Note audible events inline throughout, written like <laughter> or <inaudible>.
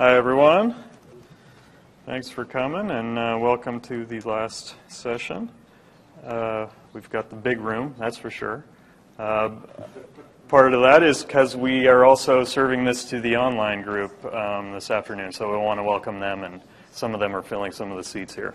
Hi, everyone. Thanks for coming and uh, welcome to the last session. Uh, we've got the big room, that's for sure. Uh, part of that is because we are also serving this to the online group um, this afternoon, so we want to welcome them, and some of them are filling some of the seats here.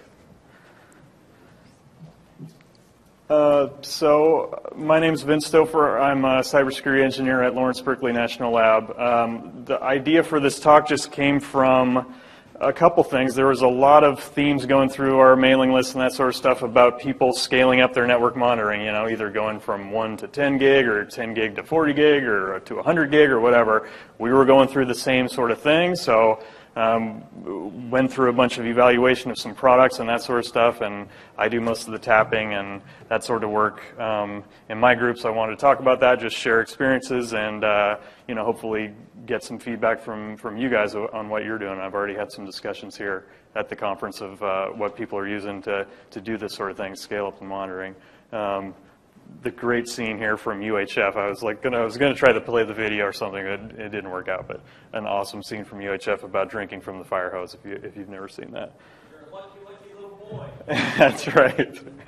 Uh, so, my name is Vince Stoffer. I'm a cybersecurity engineer at Lawrence Berkeley National Lab. Um, the idea for this talk just came from a couple things. There was a lot of themes going through our mailing list and that sort of stuff about people scaling up their network monitoring, you know, either going from 1 to 10 gig or 10 gig to 40 gig or to 100 gig or whatever. We were going through the same sort of thing, so um, went through a bunch of evaluation of some products and that sort of stuff, and I do most of the tapping and that sort of work um, in my groups. I wanted to talk about that, just share experiences, and uh, you know, hopefully get some feedback from from you guys on what you're doing. I've already had some discussions here at the conference of uh, what people are using to to do this sort of thing, scale up the monitoring. Um, the great scene here from UHF. I was like, gonna, I was gonna try to play the video or something. It, it didn't work out, but an awesome scene from UHF about drinking from the fire hose. If you if you've never seen that. You're a lucky, lucky little boy. <laughs> That's right. <laughs>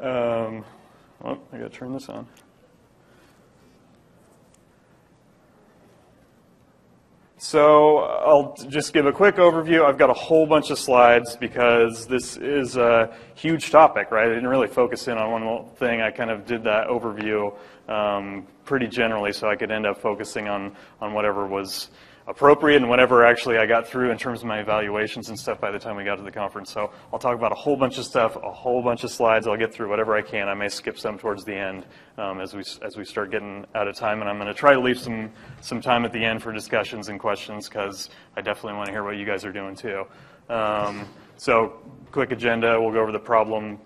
um, well, I gotta turn this on. So I'll just give a quick overview. I've got a whole bunch of slides because this is a huge topic, right? I didn't really focus in on one thing. I kind of did that overview um, pretty generally so I could end up focusing on, on whatever was appropriate and whatever actually I got through in terms of my evaluations and stuff by the time we got to the conference. So I'll talk about a whole bunch of stuff, a whole bunch of slides. I'll get through whatever I can. I may skip some towards the end um, as we as we start getting out of time, and I'm going to try to leave some some time at the end for discussions and questions because I definitely want to hear what you guys are doing too. Um, so quick agenda. We'll go over the problem.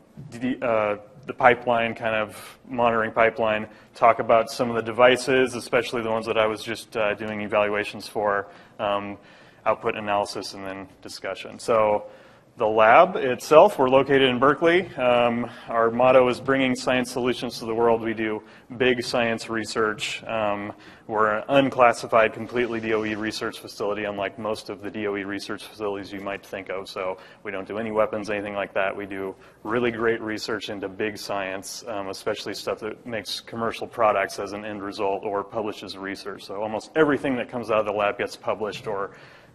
Uh, the pipeline, kind of monitoring pipeline, talk about some of the devices, especially the ones that I was just uh, doing evaluations for, um, output analysis, and then discussion. So the lab itself, we're located in Berkeley. Um, our motto is bringing science solutions to the world. We do big science research. Um, we're an unclassified, completely DOE research facility, unlike most of the DOE research facilities you might think of. So we don't do any weapons, anything like that. We do really great research into big science, um, especially stuff that makes commercial products as an end result or publishes research. So almost everything that comes out of the lab gets published or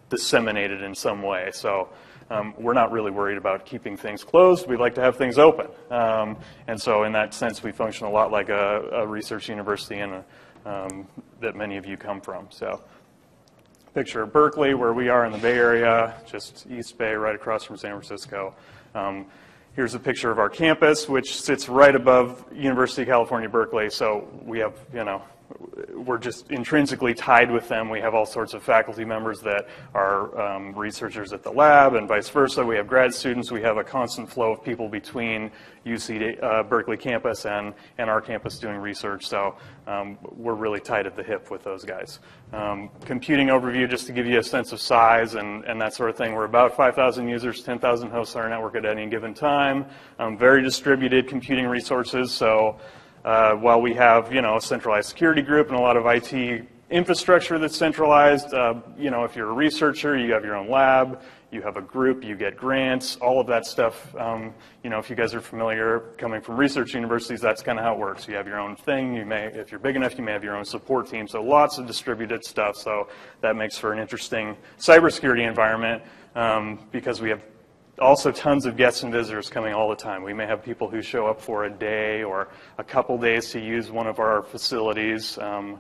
disseminated in some way. So um, we're not really worried about keeping things closed. We like to have things open. Um, and so in that sense, we function a lot like a, a research university a, um, that many of you come from. So picture Berkeley, where we are in the Bay Area, just East Bay, right across from San Francisco. Um, here's a picture of our campus, which sits right above University of California, Berkeley. So we have, you know, we're just intrinsically tied with them. We have all sorts of faculty members that are um, researchers at the lab and vice versa. We have grad students. We have a constant flow of people between UC uh, Berkeley campus and, and our campus doing research. So um, we're really tied at the hip with those guys. Um, computing overview, just to give you a sense of size and, and that sort of thing. We're about 5,000 users, 10,000 hosts on our network at any given time. Um, very distributed computing resources. So uh, while we have, you know, a centralized security group and a lot of IT infrastructure that's centralized, uh, you know, if you're a researcher, you have your own lab, you have a group, you get grants, all of that stuff. Um, you know, if you guys are familiar coming from research universities, that's kind of how it works. You have your own thing. You may, if you're big enough, you may have your own support team. So lots of distributed stuff. So that makes for an interesting cybersecurity environment um, because we have also tons of guests and visitors coming all the time. We may have people who show up for a day or a couple days to use one of our facilities. Um,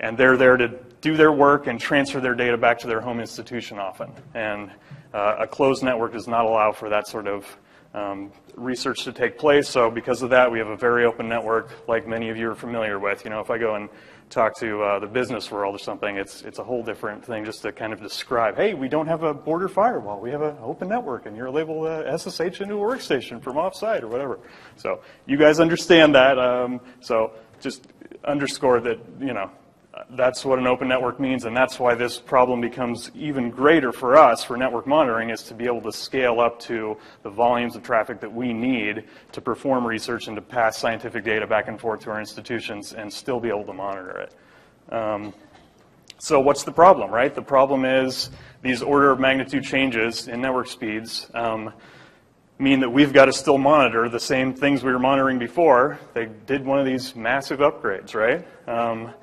and they're there to do their work and transfer their data back to their home institution often. And uh, a closed network does not allow for that sort of um, research to take place. So because of that, we have a very open network, like many of you are familiar with. You know, if I go and talk to uh, the business world or something, it's it's a whole different thing just to kind of describe. Hey, we don't have a border firewall. We have an open network, and you're labeled uh, SSH into a workstation from offsite or whatever. So you guys understand that. Um, so just underscore that you know that's what an open network means, and that's why this problem becomes even greater for us for network monitoring is to be able to scale up to the volumes of traffic that we need to perform research and to pass scientific data back and forth to our institutions and still be able to monitor it. Um, So what's the problem, right? The problem is these order of magnitude changes in network speeds um, mean that we've got to still monitor the same things we were monitoring before. They did one of these massive upgrades, right? Um,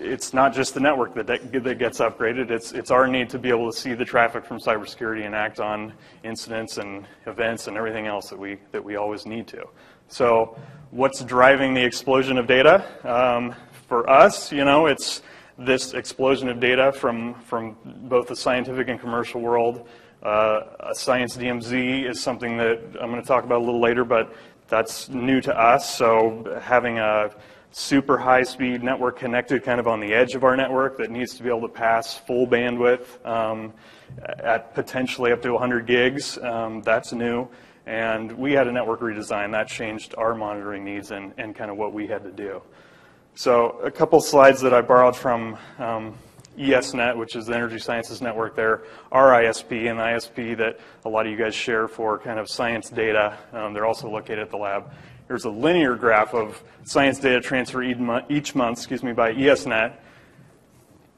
it's not just the network that, that gets upgraded, it's, it's our need to be able to see the traffic from cybersecurity and act on incidents and events and everything else that we, that we always need to. So what's driving the explosion of data? Um, for us, you know, it's this explosion of data from, from both the scientific and commercial world. Uh, a science DMZ is something that I'm going to talk about a little later, but that's new to us. So having a super high speed network connected kind of on the edge of our network that needs to be able to pass full bandwidth um, at potentially up to 100 gigs. Um, that's new. And we had a network redesign that changed our monitoring needs and, and kind of what we had to do. So a couple slides that I borrowed from um, ESNet, which is the Energy Sciences Network there, our ISP, and the ISP that a lot of you guys share for kind of science data. Um, they're also located at the lab. Here's a linear graph of science data transfer each month, excuse me, by ESNet.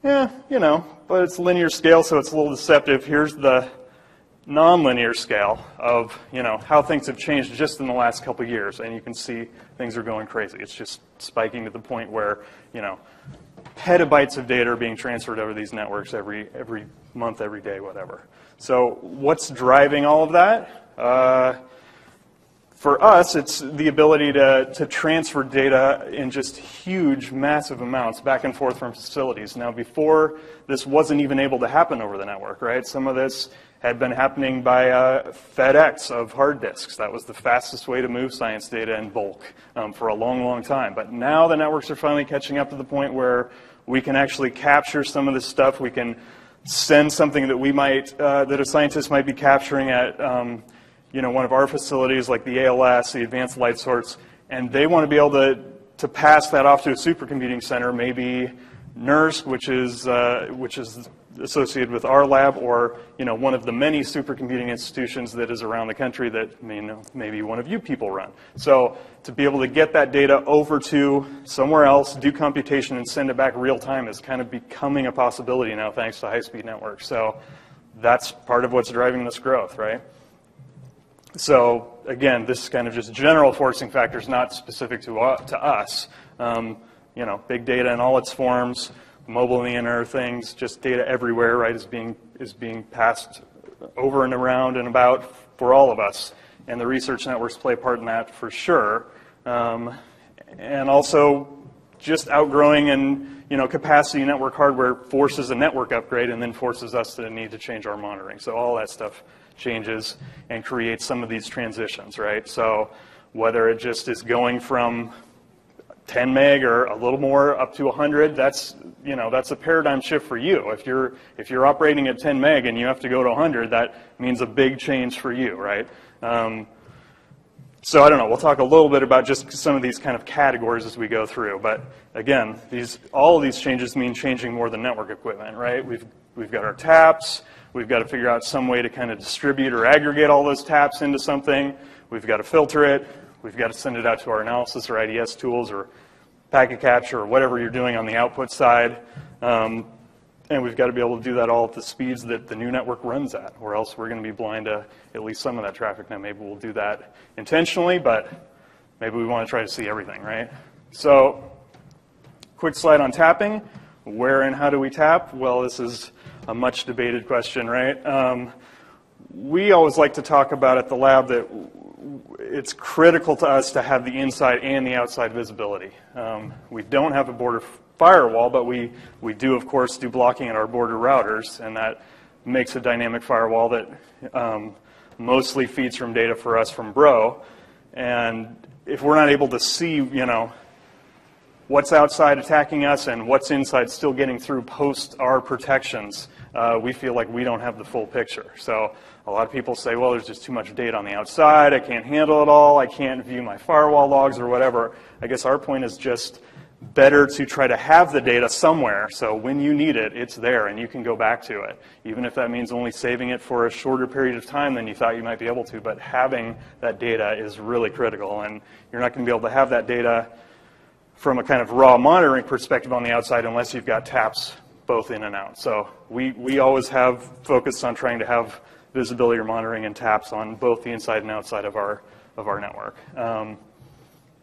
Yeah, you know, but it's linear scale, so it's a little deceptive. Here's the nonlinear scale of, you know, how things have changed just in the last couple years, and you can see things are going crazy. It's just spiking to the point where, you know, petabytes of data are being transferred over these networks every every month, every day, whatever. So, what's driving all of that? Uh, for us, it's the ability to, to transfer data in just huge, massive amounts back and forth from facilities. Now, before this wasn't even able to happen over the network, right? Some of this had been happening by uh, FedEx of hard disks. That was the fastest way to move science data in bulk um, for a long, long time. But now the networks are finally catching up to the point where we can actually capture some of this stuff. We can send something that we might, uh, that a scientist might be capturing at um, you know, one of our facilities like the ALS, the Advanced Light Source, and they want to be able to, to pass that off to a supercomputing center, maybe NERSC, which is, uh, which is associated with our lab, or you know, one of the many supercomputing institutions that is around the country that you know, maybe one of you people run. So to be able to get that data over to somewhere else, do computation, and send it back real time is kind of becoming a possibility now thanks to high-speed networks. So that's part of what's driving this growth, right? So again, this is kind of just general forcing factors, not specific to, uh, to us. Um, you know, big data in all its forms, mobile and the internet things, just data everywhere, right, is being, is being passed over and around and about for all of us. And the research networks play a part in that for sure. Um, and also just outgrowing and you know capacity network hardware forces a network upgrade and then forces us to need to change our monitoring. So all that stuff changes and creates some of these transitions, right? So whether it just is going from 10 meg or a little more up to 100, that's you know that's a paradigm shift for you. If you're if you're operating at 10 meg and you have to go to 100, that means a big change for you, right? Um, so I don't know. We'll talk a little bit about just some of these kind of categories as we go through. But again, these all of these changes mean changing more than network equipment, right? We've we've got our taps. We've got to figure out some way to kind of distribute or aggregate all those taps into something. We've got to filter it. We've got to send it out to our analysis or IDS tools or packet capture or whatever you're doing on the output side. Um, and we've got to be able to do that all at the speeds that the new network runs at, or else we're going to be blind to at least some of that traffic. Now, maybe we'll do that intentionally, but maybe we want to try to see everything, right? So, quick slide on tapping. Where and how do we tap? Well, this is a much debated question, right? Um, we always like to talk about at the lab that it's critical to us to have the inside and the outside visibility. Um, we don't have a border firewall, but we, we do, of course, do blocking at our border routers, and that makes a dynamic firewall that um, mostly feeds from data for us from Bro. And if we're not able to see, you know, what's outside attacking us and what's inside still getting through post our protections, uh, we feel like we don't have the full picture. So a lot of people say, well, there's just too much data on the outside. I can't handle it all. I can't view my firewall logs or whatever. I guess our point is just better to try to have the data somewhere so when you need it, it's there and you can go back to it. Even if that means only saving it for a shorter period of time than you thought you might be able to. But having that data is really critical. And you're not going to be able to have that data from a kind of raw monitoring perspective on the outside unless you've got taps both in and out. So we, we always have focused on trying to have visibility or monitoring and taps on both the inside and outside of our, of our network. Um,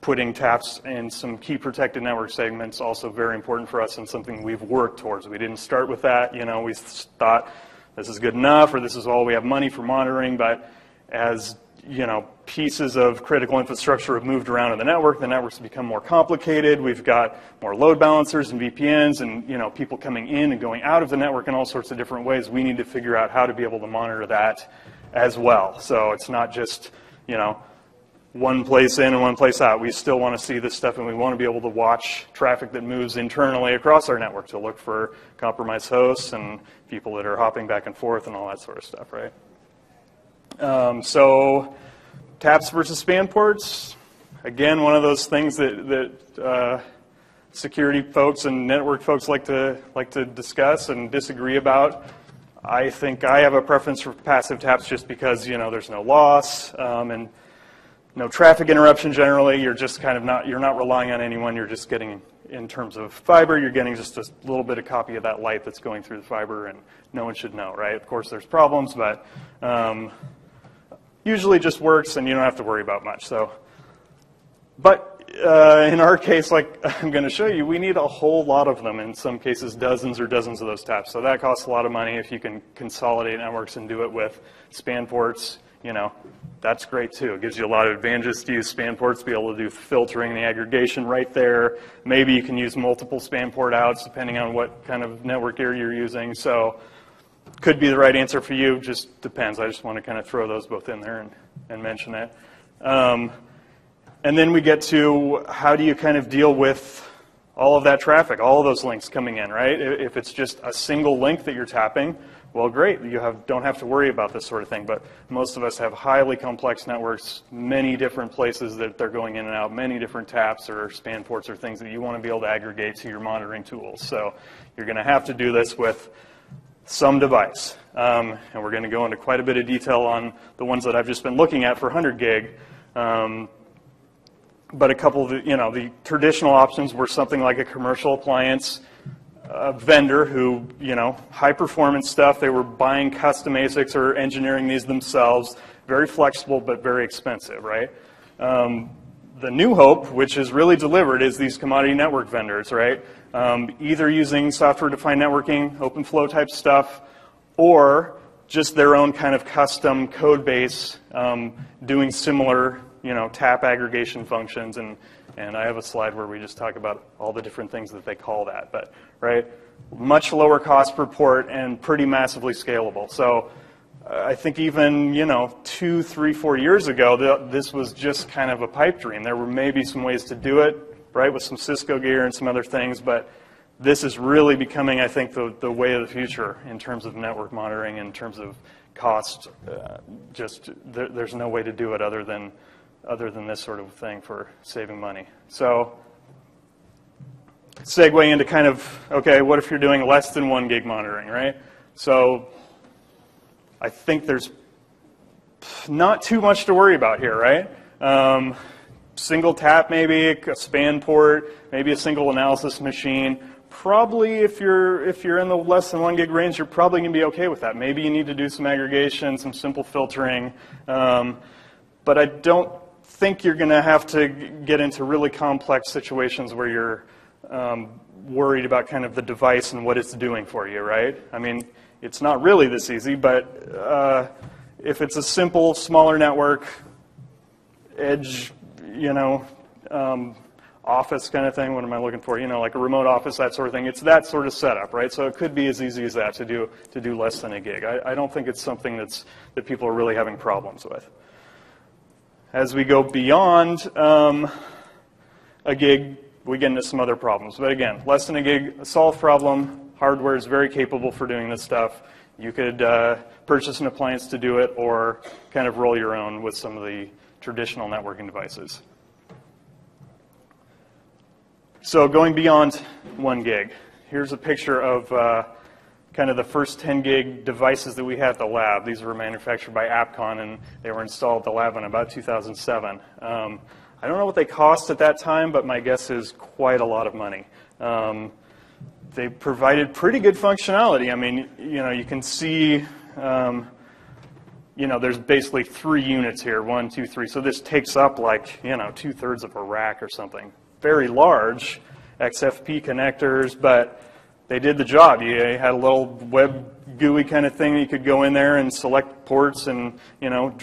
putting taps in some key protected network segments also very important for us and something we've worked towards. We didn't start with that. You know, we thought this is good enough or this is all we have money for monitoring, but as you know, pieces of critical infrastructure have moved around in the network. The network's have become more complicated. We've got more load balancers and VPNs and, you know, people coming in and going out of the network in all sorts of different ways. We need to figure out how to be able to monitor that as well. So it's not just, you know, one place in and one place out. We still want to see this stuff and we want to be able to watch traffic that moves internally across our network to look for compromised hosts and people that are hopping back and forth and all that sort of stuff, right? Um, so taps versus span ports, again, one of those things that, that uh, security folks and network folks like to, like to discuss and disagree about. I think I have a preference for passive taps just because, you know, there's no loss um, and no traffic interruption generally. You're just kind of not, you're not relying on anyone. You're just getting, in terms of fiber, you're getting just a little bit of copy of that light that's going through the fiber and no one should know, right? Of course, there's problems, but um, usually just works and you don't have to worry about much. So, but uh, in our case, like <laughs> I'm going to show you, we need a whole lot of them. In some cases, dozens or dozens of those taps. So that costs a lot of money. If you can consolidate networks and do it with span ports, you know, that's great too. It gives you a lot of advantages to use span ports, be able to do filtering the aggregation right there. Maybe you can use multiple span port outs depending on what kind of network gear you're using. So could be the right answer for you, just depends. I just want to kind of throw those both in there and, and mention it. Um, and then we get to how do you kind of deal with all of that traffic, all of those links coming in, right? If it's just a single link that you're tapping, well, great, you have, don't have to worry about this sort of thing. But most of us have highly complex networks, many different places that they're going in and out, many different taps or span ports or things that you want to be able to aggregate to your monitoring tools. So you're going to have to do this with some device. Um, and we're going to go into quite a bit of detail on the ones that I've just been looking at for 100 gig. Um, but a couple of the, you know, the traditional options were something like a commercial appliance uh, vendor who, you know, high performance stuff. They were buying custom ASICs or engineering these themselves. Very flexible, but very expensive, right? Um, the new hope, which is really delivered, is these commodity network vendors, right? Um, either using software-defined networking, open flow type stuff, or just their own kind of custom code base um, doing similar, you know, tap aggregation functions. And, and I have a slide where we just talk about all the different things that they call that. But, right, much lower cost per port and pretty massively scalable. So I think even, you know, two, three, four years ago, this was just kind of a pipe dream. There were maybe some ways to do it, right, with some Cisco gear and some other things, but this is really becoming, I think, the, the way of the future in terms of network monitoring, in terms of cost. Uh, just there, there's no way to do it other than other than this sort of thing for saving money. So segue into kind of okay, what if you're doing less than one gig monitoring, right? So I think there's not too much to worry about here, right? Um, single tap maybe, a span port, maybe a single analysis machine. Probably if you're if you're in the less than one gig range, you're probably going to be okay with that. Maybe you need to do some aggregation, some simple filtering, um, but I don't think you're going to have to get into really complex situations where you're um, worried about kind of the device and what it's doing for you, right? I mean, it's not really this easy, but uh, if it's a simple, smaller network, edge, you know, um, office kind of thing, what am I looking for? You know, like a remote office, that sort of thing. It's that sort of setup, right? So it could be as easy as that to do to do less than a gig. I, I don't think it's something that's that people are really having problems with. As we go beyond um, a gig, we get into some other problems. But again, less than a gig, a solved problem, Hardware is very capable for doing this stuff. You could uh, purchase an appliance to do it or kind of roll your own with some of the traditional networking devices. So going beyond one gig, here's a picture of uh, kind of the first 10 gig devices that we had at the lab. These were manufactured by Apcon and they were installed at the lab in about 2007. Um, I don't know what they cost at that time, but my guess is quite a lot of money. Um, they provided pretty good functionality. I mean, you know, you can see, um, you know, there's basically three units here, one, two, three. So this takes up like, you know, two thirds of a rack or something. Very large XFP connectors, but they did the job. You had a little web GUI kind of thing. You could go in there and select ports and, you know,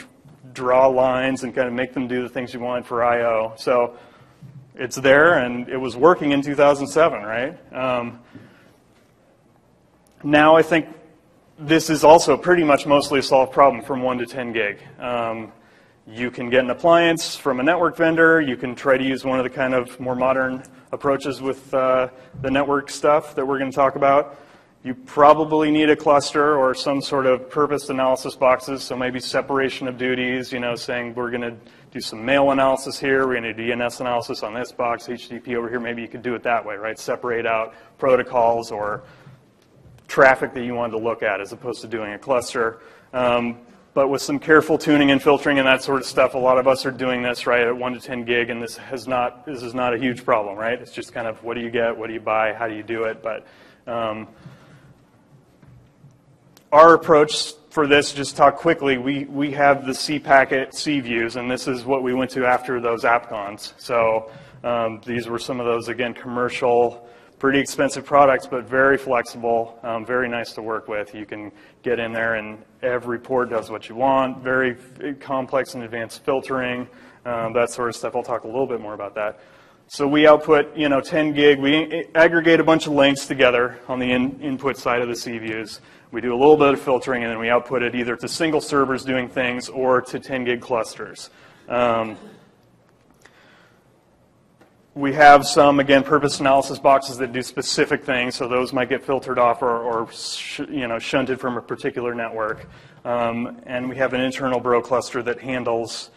draw lines and kind of make them do the things you want for I/O. So it's there, and it was working in 2007, right? Um, now I think this is also pretty much mostly a solved problem from 1 to 10 gig. Um, you can get an appliance from a network vendor. You can try to use one of the kind of more modern approaches with uh, the network stuff that we're going to talk about. You probably need a cluster or some sort of purpose analysis boxes, so maybe separation of duties, you know, saying we're going to do some mail analysis here, we're going to do DNS analysis on this box, HTTP over here, maybe you could do it that way, right? Separate out protocols or traffic that you wanted to look at as opposed to doing a cluster. Um, but with some careful tuning and filtering and that sort of stuff, a lot of us are doing this right at one to 10 gig, and this has not this is not a huge problem, right? It's just kind of what do you get, what do you buy, how do you do it. But um, our approach for this, just talk quickly, we, we have the cPacket cVus, and this is what we went to after those Apcons. So um, these were some of those, again, commercial, pretty expensive products, but very flexible, um, very nice to work with. You can get in there and every port does what you want, very complex and advanced filtering, um, that sort of stuff. I'll talk a little bit more about that. So we output, you know, 10 gig. We aggregate a bunch of links together on the in, input side of the cVus. We do a little bit of filtering, and then we output it either to single servers doing things or to 10 gig clusters. Um, we have some, again, purpose analysis boxes that do specific things, so those might get filtered off or, or you know, shunted from a particular network. Um, and we have an internal Bro cluster that handles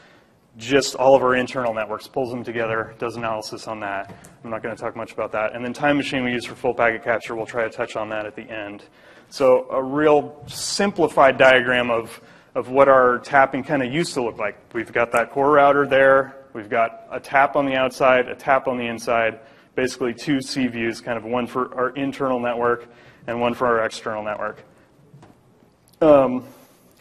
just all of our internal networks, pulls them together, does analysis on that. I'm not going to talk much about that. And then Time Machine we use for full packet capture. We'll try to touch on that at the end. So a real simplified diagram of, of what our tapping kind of used to look like. We've got that core router there. We've got a tap on the outside, a tap on the inside, basically two cVus, kind of one for our internal network and one for our external network. Um,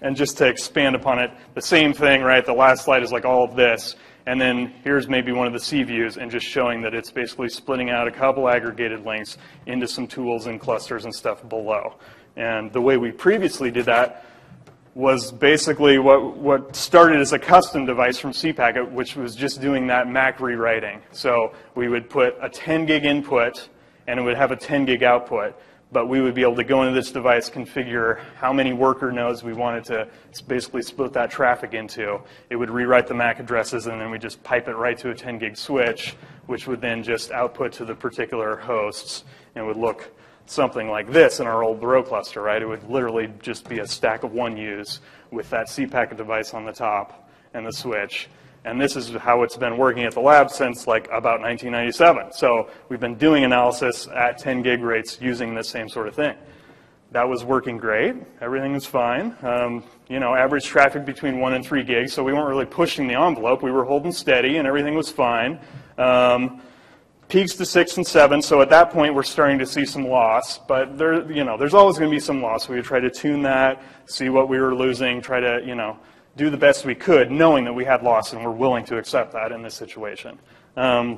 and just to expand upon it, the same thing, right? The last slide is like all of this. And then here's maybe one of the cVus and just showing that it's basically splitting out a couple aggregated links into some tools and clusters and stuff below. And the way we previously did that was basically what, what started as a custom device from cPacket, which was just doing that MAC rewriting. So we would put a 10 gig input and it would have a 10 gig output. But we would be able to go into this device, configure how many worker nodes we wanted to basically split that traffic into. It would rewrite the MAC addresses, and then we just pipe it right to a 10 gig switch, which would then just output to the particular hosts and would look something like this in our old Bro cluster, right? It would literally just be a stack of one U's with that cPacket device on the top and the switch. And this is how it's been working at the lab since like about 1997. So we've been doing analysis at 10 gig rates using this same sort of thing. That was working great. Everything was fine. Um, you know, average traffic between one and three gigs, so we weren't really pushing the envelope. We were holding steady, and everything was fine. Um, peaks to six and seven. So at that point, we're starting to see some loss. But there, you know, there's always going to be some loss. We would try to tune that, see what we were losing, try to, you know, do the best we could, knowing that we had loss, and we're willing to accept that in this situation. Um,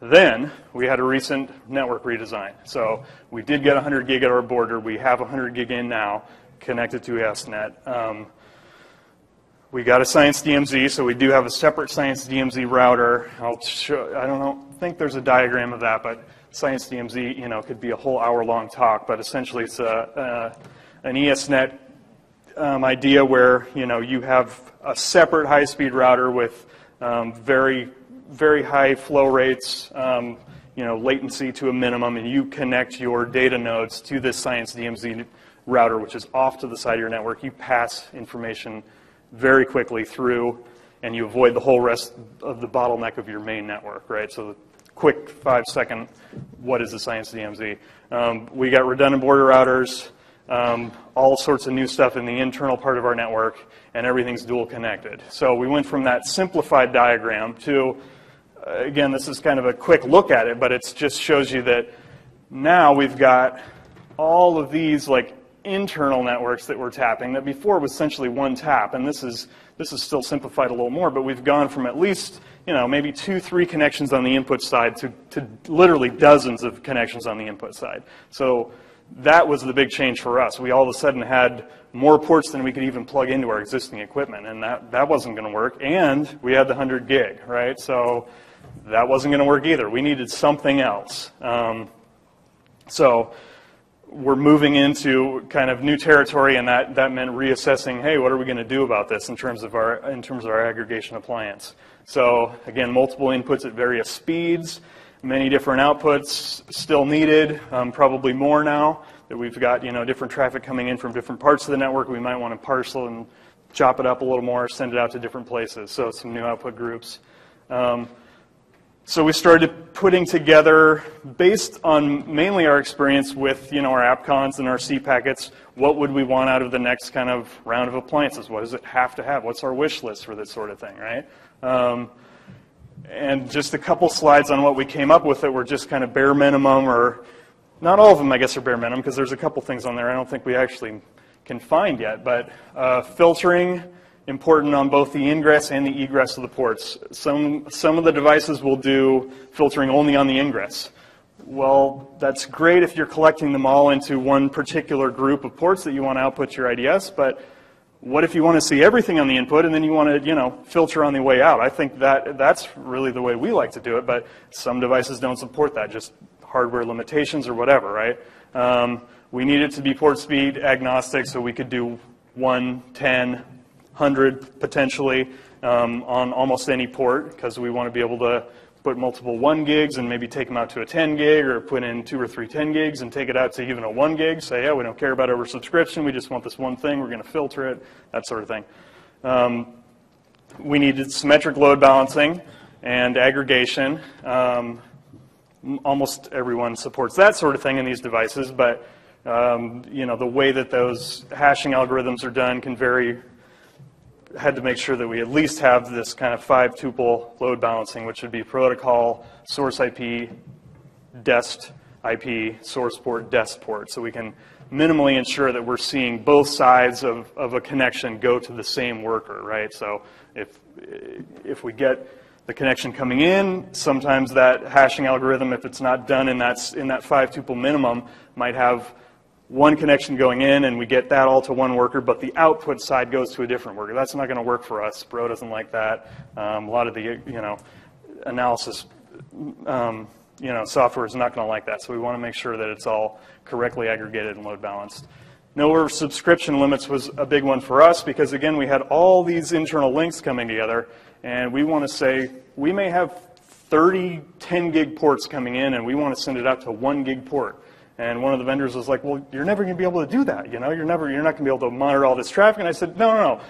then we had a recent network redesign. So we did get 100 gig at our border. We have 100 gig in now, connected to ESNet. Um, we got a Science DMZ, so we do have a separate Science DMZ router. I'll show, I don't know, think there's a diagram of that, but Science DMZ, you know, could be a whole hour-long talk, but essentially it's a, an ESNet um, idea where, you know, you have a separate high-speed router with um, very, very high flow rates, um, you know, latency to a minimum, and you connect your data nodes to this Science DMZ router, which is off to the side of your network. You pass information very quickly through, and you avoid the whole rest of the bottleneck of your main network, right? So the quick five second, what is the Science DMZ? Um, we got redundant border routers, um, all sorts of new stuff in the internal part of our network, and everything's dual connected. So we went from that simplified diagram to, uh, again, this is kind of a quick look at it, but it just shows you that Now we've got all of these like internal networks that we're tapping that before was essentially one tap, and this is this is still simplified a little more, but we've gone from at least you know maybe two, three connections on the input side to, to literally dozens of connections on the input side. So that was the big change for us. We all of a sudden had more ports than we could even plug into our existing equipment, and that, that wasn't going to work. And we had the 100 gig, right? So that wasn't going to work either. We needed something else. Um, so we're moving into kind of new territory, and that, that meant reassessing, hey, what are we going to do about this in terms of our in terms of our aggregation appliance? So again, multiple inputs at various speeds, many different outputs still needed, um, probably more now that we've got you know different traffic coming in from different parts of the network. We might want to parcel and chop it up a little more, send it out to different places. So some new output groups. Um, so we started putting together, based on mainly our experience with you know our Apcons and our cPackets, what would we want out of the next kind of round of appliances? What does it have to have? What's our wish list for this sort of thing, right? Um, and just a couple slides on what we came up with that were just kind of bare minimum, or not all of them, I guess, are bare minimum because there's a couple things on there I don't think we actually can find yet. But uh, filtering important on both the ingress and the egress of the ports. Some, some of the devices will do filtering only on the ingress. Well, that's great if you're collecting them all into one particular group of ports that you want to output your IDS, but what if you want to see everything on the input and then you want to, you know, filter on the way out? I think that that's really the way we like to do it, but some devices don't support that, just hardware limitations or whatever, right? Um, we need it to be port speed agnostic, so we could do 1, 10, 100 potentially um, on almost any port because we want to be able to put multiple 1 gigs and maybe take them out to a 10 gig or put in two or three 10 gigs and take it out to even a 1 gig. Say, yeah, we don't care about oversubscription. We just want this one thing. We're going to filter it, that sort of thing. Um, we needed symmetric load balancing and aggregation. Um, almost everyone supports that sort of thing in these devices, but um, you know the way that those hashing algorithms are done can vary had to make sure that we at least have this kind of five tuple load balancing, which would be protocol, source IP, dest IP, source port, dest port. So we can minimally ensure that we're seeing both sides of, of a connection go to the same worker, right? So if, if we get the connection coming in, sometimes that hashing algorithm, if it's not done in that, in that five tuple minimum, might have one connection going in and we get that all to one worker, but the output side goes to a different worker. That's not going to work for us. Bro doesn't like that. Um, a lot of the you know analysis um, you know software is not going to like that. So we want to make sure that it's all correctly aggregated and load balanced. No subscription limits was a big one for us because again we had all these internal links coming together, and we want to say we may have 30 10 gig ports coming in, and we want to send it out to one gig port. And one of the vendors was like, well, you're never going to be able to do that. You know, you're never, you're not going to be able to monitor all this traffic. And I said, no, no, no.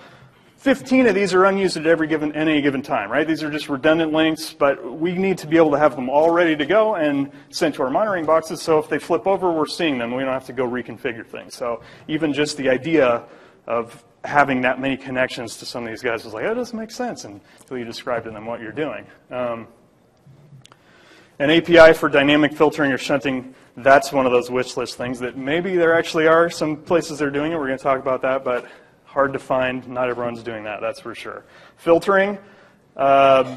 15 of these are unused at every given, any given time, right? These are just redundant links, but we need to be able to have them all ready to go and sent to our monitoring boxes. So if they flip over, we're seeing them. We don't have to go reconfigure things. So even just the idea of having that many connections to some of these guys was like, that doesn't make sense until you describe to them what you're doing. Um, an API for dynamic filtering or shunting that's one of those wish list things that maybe there actually are some places that are doing it. We're going to talk about that, but hard to find. Not everyone's doing that, that's for sure. Filtering. Uh,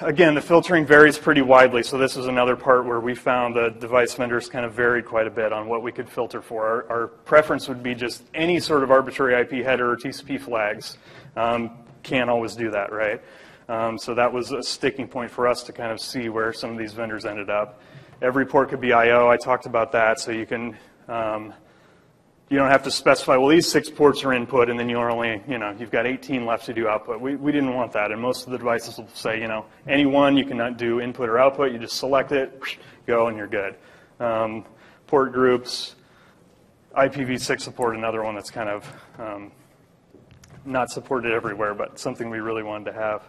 again, the filtering varies pretty widely, so this is another part where we found the device vendors kind of varied quite a bit on what we could filter for. Our, our preference would be just any sort of arbitrary IP header or TCP flags. Um, can't always do that, right? Um, so that was a sticking point for us to kind of see where some of these vendors ended up. Every port could be I/O. I talked about that, so you can um, you don't have to specify. Well, these six ports are input, and then you're only you know you've got 18 left to do output. We we didn't want that, and most of the devices will say you know any one you cannot do input or output. You just select it, <sniffs> go, and you're good. Um, port groups, IPv6 support, another one that's kind of um, not supported everywhere, but something we really wanted to have.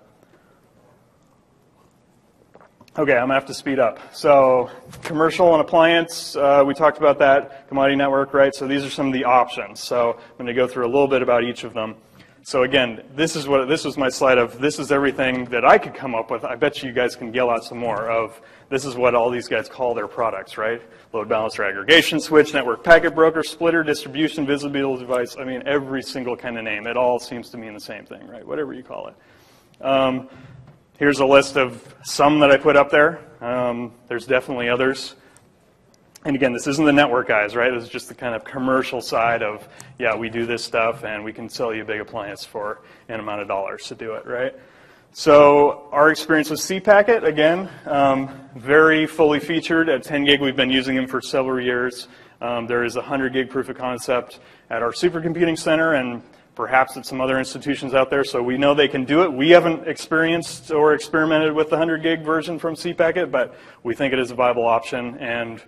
Okay, I'm gonna have to speed up. So commercial and appliance, uh, we talked about that, commodity network, right? So these are some of the options. So I'm gonna go through a little bit about each of them. So again, this is what this was my slide of this is everything that I could come up with. I bet you guys can yell out some more of this is what all these guys call their products, right? Load balancer, aggregation switch, network packet broker, splitter, distribution, visibility device. I mean, every single kind of name. It all seems to mean the same thing, right? Whatever you call it. Um, here's a list of some that I put up there. Um, there's definitely others. And again, this isn't the network guys, right? This is just the kind of commercial side of, yeah, we do this stuff and we can sell you a big appliance for an amount of dollars to do it, right? So our experience with cPacket, again, um, very fully featured at 10 gig. We've been using them for several years. Um, there is a 100 gig proof of concept at our supercomputing center and perhaps at some other institutions out there. So we know they can do it. We haven't experienced or experimented with the 100 gig version from cPacket, but we think it is a viable option and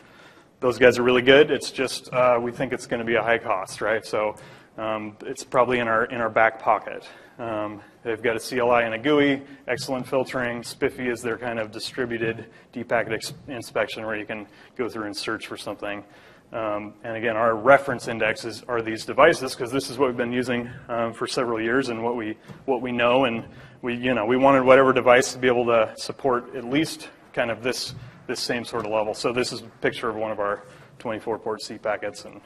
those guys are really good. It's just uh, we think it's going to be a high cost, right? So um, it's probably in our in our back pocket. Um, they've got a CLI and a GUI, excellent filtering. Spiffy is their kind of distributed deep packet inspection where you can go through and search for something. Um, and again, our reference indexes are these devices because this is what we've been using um, for several years and what we what we know. And we you know we wanted whatever device to be able to support at least kind of this this same sort of level. So this is a picture of one of our 24 port cPackets. And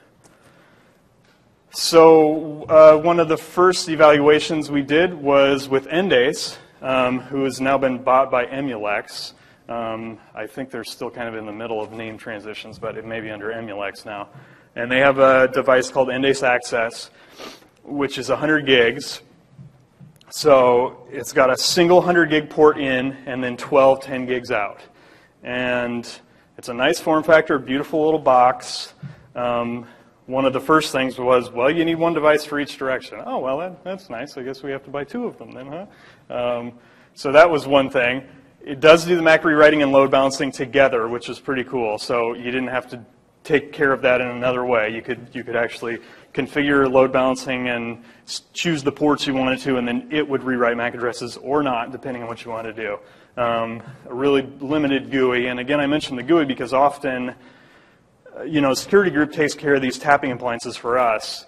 so uh, one of the first evaluations we did was with Endace, um, who has now been bought by Emulex. Um, I think they're still kind of in the middle of name transitions, but it may be under Emulex now. And they have a device called Endace Access, which is 100 gigs. So it's got a single 100 gig port in and then 12 10 gigs out. And it's a nice form factor, beautiful little box. Um, one of the first things was, well, you need one device for each direction. Oh, well, that, that's nice. I guess we have to buy two of them then, huh? Um, so that was one thing. It does do the MAC rewriting and load balancing together, which is pretty cool. So you didn't have to take care of that in another way. You could, you could actually configure load balancing and choose the ports you wanted to, and then it would rewrite MAC addresses or not, depending on what you wanted to do um, a really limited GUI. And again, I mentioned the GUI because often, uh, you know, security group takes care of these tapping appliances for us.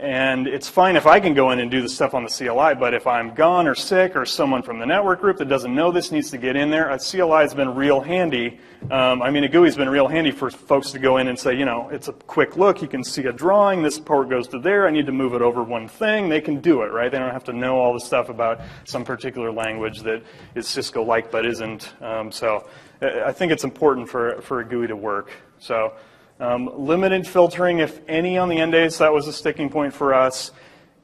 And it's fine if I can go in and do the stuff on the CLI, but if I'm gone or sick or someone from the network group that doesn't know this needs to get in there, a CLI has been real handy. Um, I mean, a GUI has been real handy for folks to go in and say, you know, it's a quick look. You can see a drawing. This port goes to there. I need to move it over one thing. They can do it, right? They don't have to know all the stuff about some particular language that is Cisco-like but isn't. Um, so I think it's important for, for a GUI to work. So. Um, limited filtering, if any, on the Endace, that was a sticking point for us.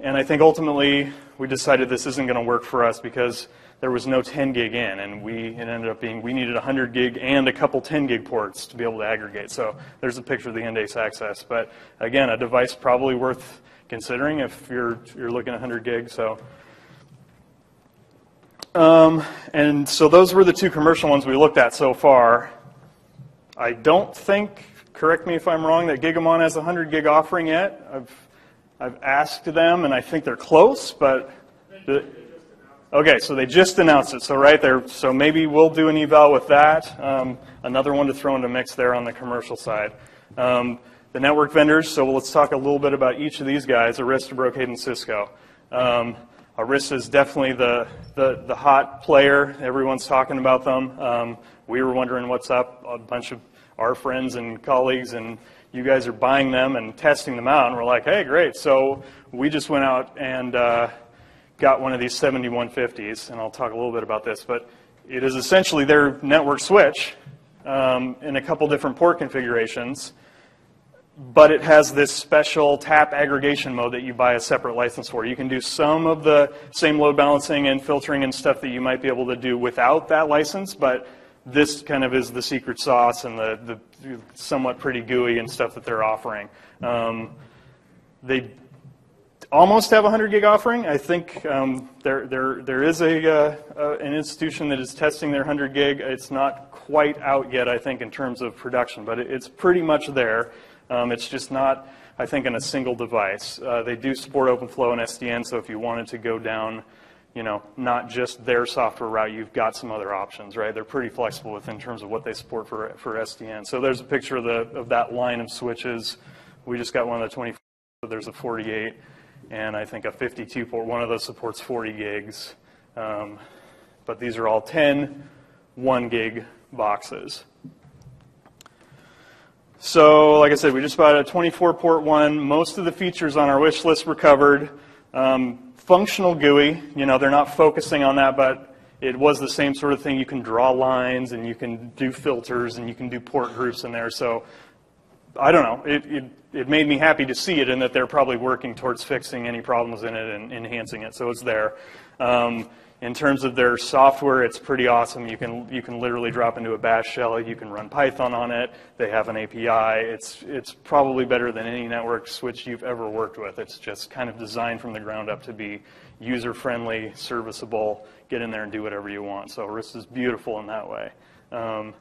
And I think ultimately we decided this isn't going to work for us because there was no 10 gig in, and we it ended up being we needed 100 gig and a couple 10 gig ports to be able to aggregate. So there's a picture of the Endace access. But again, a device probably worth considering if you're you're looking at 100 gig. So. Um, and so those were the two commercial ones we looked at so far. I don't think correct me if I'm wrong, that Gigamon has a 100 gig offering yet. I've, I've asked them, and I think they're close, but. Okay, so they just announced it. So right there, so maybe we'll do an eval with that. Um, another one to throw into mix there on the commercial side. Um, the network vendors, so let's talk a little bit about each of these guys, Arista, Brocade, and Cisco. Um, Arista is definitely the, the, the, hot player. Everyone's talking about them. Um, we were wondering what's up. A bunch of our friends and colleagues and you guys are buying them and testing them out. And we're like, hey, great. So we just went out and uh, got one of these 7150s, and I'll talk a little bit about this, but it is essentially their network switch um, in a couple different port configurations, but it has this special tap aggregation mode that you buy a separate license for. You can do some of the same load balancing and filtering and stuff that you might be able to do without that license, but this kind of is the secret sauce and the, the somewhat pretty GUI and stuff that they're offering. Um, they almost have a 100 gig offering. I think um, there, there, there is a, uh, uh, an institution that is testing their 100 gig. It's not quite out yet, I think, in terms of production, but it, it's pretty much there. Um, it's just not, I think, in a single device. Uh, they do support OpenFlow and SDN, so if you wanted to go down you know, not just their software route, you've got some other options, right? They're pretty flexible with in terms of what they support for, for SDN. So there's a picture of, the, of that line of switches. We just got one of the 24, there's a 48. and I think a 52 port, one of those supports 40 gigs. Um, but these are all 10 1 gig boxes. So, like I said, we just bought a 24 port one. Most of the features on our wish list were covered. Um, functional GUI, you know, they're not focusing on that, but it was the same sort of thing. You can draw lines and you can do filters and you can do port groups in there. So, I don't know. It, it, it made me happy to see it and that they're probably working towards fixing any problems in it and enhancing it. So it's there. Um, in terms of their software, it's pretty awesome. You can, you can literally drop into a bash shell. You can run Python on it. They have an API. It's, it's probably better than any network switch you've ever worked with. It's just kind of designed from the ground up to be user-friendly, serviceable, get in there and do whatever you want. So Arista is beautiful in that way. Um,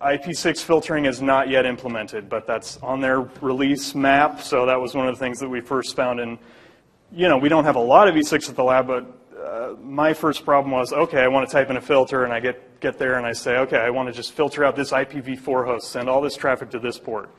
IP6 filtering is not yet implemented, but that's on their release map. So that was one of the things that we first found. And, you know, we don't have a lot of v6 at the lab, but uh, my first problem was, okay, I want to type in a filter, and I get, get there and I say, okay, I want to just filter out this IPv4 host, send all this traffic to this port.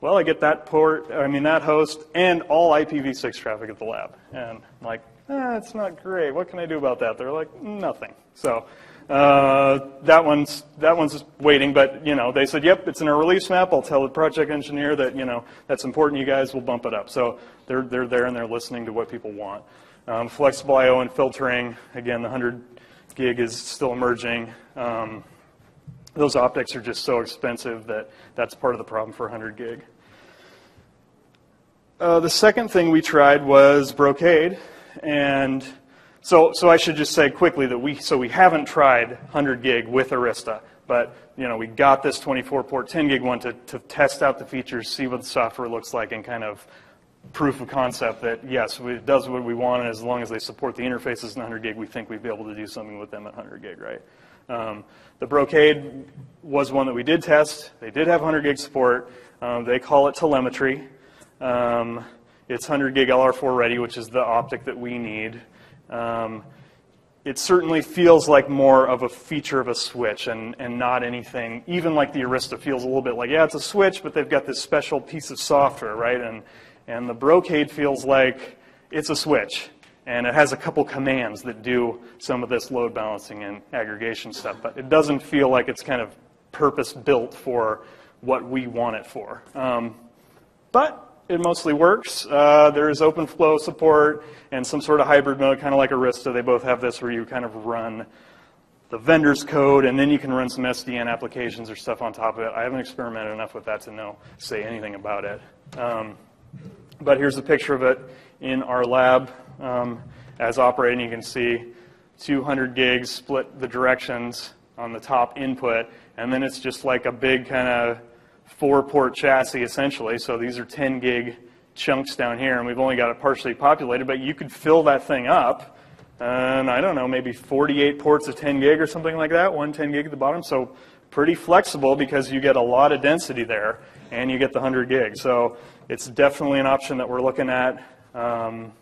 Well, I get that port, I mean, that host, and all IPv6 traffic at the lab. And I'm like, ah, it's not great. What can I do about that? They're like, nothing. So uh, that one's that one's waiting, but you know they said, "Yep, it's in our release map." I'll tell the project engineer that you know that's important. You guys will bump it up. So they're they're there and they're listening to what people want. Um, flexible I/O and filtering. Again, the 100 gig is still emerging. Um, those optics are just so expensive that that's part of the problem for 100 gig. Uh, the second thing we tried was Brocade, and so, so I should just say quickly that we, so we haven't tried 100 gig with Arista, but you know, we got this 24 port 10 gig one to, to test out the features, see what the software looks like, and kind of proof of concept that yes, it does what we want, and as long as they support the interfaces in 100 gig, we think we'd be able to do something with them at 100 gig, right? Um, the Brocade was one that we did test. They did have 100 gig support. Um, they call it telemetry. Um, it's 100 gig LR4 ready, which is the optic that we need. Um, it certainly feels like more of a feature of a switch and, and not anything, even like the Arista feels a little bit like, yeah, it's a switch, but they've got this special piece of software, right? And, and the Brocade feels like it's a switch. And it has a couple commands that do some of this load balancing and aggregation stuff, but it doesn't feel like it's kind of purpose built for what we want it for. Um, but it mostly works. Uh, there is OpenFlow support and some sort of hybrid mode, kind of like Arista. They both have this where you kind of run the vendor's code, and then you can run some SDN applications or stuff on top of it. I haven't experimented enough with that to know say anything about it. Um, but here's a picture of it in our lab um, as operating. You can see 200 gigs split the directions on the top input, and then it's just like a big kind of four port chassis essentially. So these are 10 gig chunks down here, and we've only got it partially populated, but you could fill that thing up. And I don't know, maybe 48 ports of 10 gig or something like that, one 10 gig at the bottom. So pretty flexible because you get a lot of density there and you get the 100 gig. So it's definitely an option that we're looking at. Um,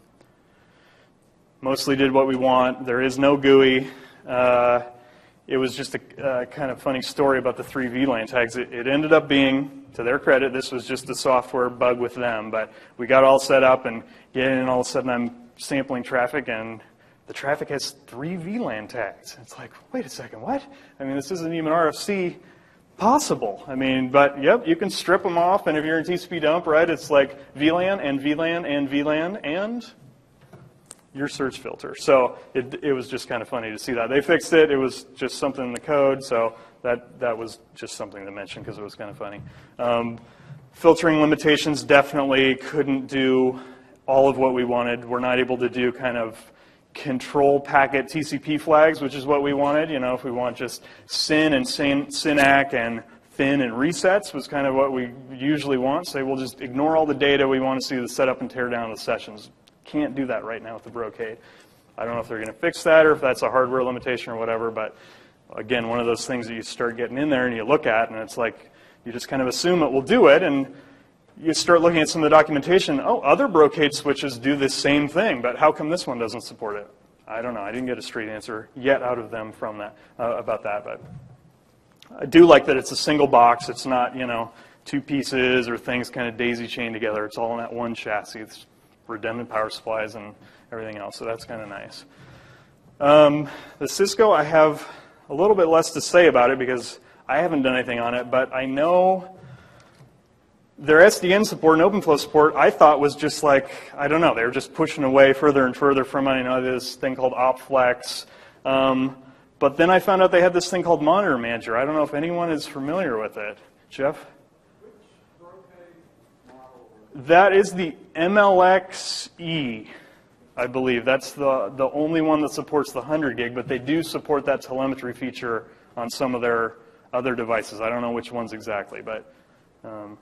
mostly did what we want. There is no GUI. Uh, it was just a kind of funny story about the three VLAN tags. It, it, ended up being, to their credit, this was just a software bug with them. But we got all set up and getting in, all of a sudden I'm sampling traffic and the traffic has three VLAN tags. It's like, wait a second, what? I mean, this isn't even RFC possible. I mean, but yep, you can strip them off, and if you're in TCP dump, right, it's like VLAN and VLAN and VLAN and your search filter. So it, it was just kind of funny to see that. They fixed it. It was just something in the code. So that, that was just something to mention because it was kind of funny. Um, filtering limitations definitely couldn't do all of what we wanted. We're not able to do kind of control packet TCP flags, which is what we wanted. You know, if we want just SYN and SYN, SYN-ACK and FIN and resets was kind of what we usually want. Say we'll just ignore all the data. We want to see the setup and tear down of the sessions. Can't do that right now with the Brocade. I don't know if they're going to fix that or if that's a hardware limitation or whatever, but again, one of those things that you start getting in there and you look at and it's like you just kind of assume it will do it and you start looking at some of the documentation. Oh, other Brocade switches do the same thing, but how come this one doesn't support it? I don't know. I didn't get a straight answer yet out of them from that uh, about that, but I do like that it's a single box. It's not, you know, two pieces or things kind of daisy chained together. It's all in that one chassis. It's redundant power supplies and everything else. So that's kind of nice. Um, the Cisco, I have a little bit less to say about it because I haven't done anything on it, but I know their SDN support and OpenFlow support, I thought was just like, I don't know, they were just pushing away further and further from, I know, this thing called OpFlex. Um, but then I found out they had this thing called Monitor Manager. I don't know if anyone is familiar with it. Jeff? That is the MLX-E, I believe. That's the, the only one that supports the 100 gig, but they do support that telemetry feature on some of their other devices. I don't know which ones exactly, but um,